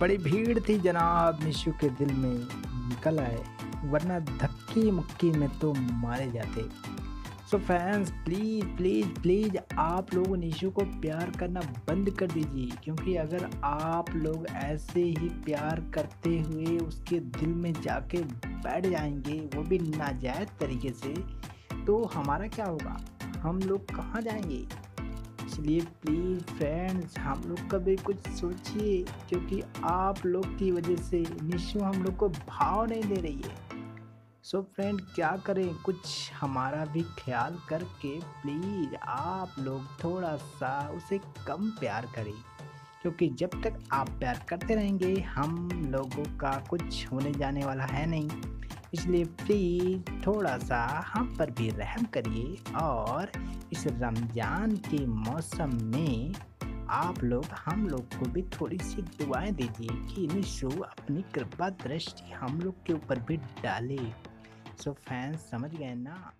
बड़ी भीड़ थी जनाब निशु के दिल में निकल आए, वरना धक्की मुक्की में तो मारे जाते। So fans please please please आप लोग निशु को प्यार करना बंद कर दीजिए, क्योंकि अगर आप लोग ऐसे ही प्यार करते हुए उसके दिल में जाके बैठ जाएँगे, वो भी नाजायज़ तरीके से तो हमारा क्या होगा? हम लोग कहाँ जाएँगे? इसलिए प्लीज़ फ्रेंड्स हम लोग का भी कुछ सोचिए, क्योंकि आप लोग की वजह से निशु हम लोग को भाव नहीं दे रही है। सो so फ्रेंड क्या करें? कुछ हमारा भी ख्याल करके प्लीज़ आप लोग थोड़ा सा उसे कम प्यार करें, क्योंकि जब तक आप प्यार करते रहेंगे, हम लोगों का कुछ होने जाने वाला है नहीं। इसलिए प्लीज़ थोड़ा सा हम पर भी रहम करिए और इस रमज़ान के मौसम में आप लोग, हम लोग को भी थोड़ी सी दुआएँ दीजिए कि निशु अपनी कृपा दृष्टि हम लोग के ऊपर भी डाले। सो फैंस समझ गए ना?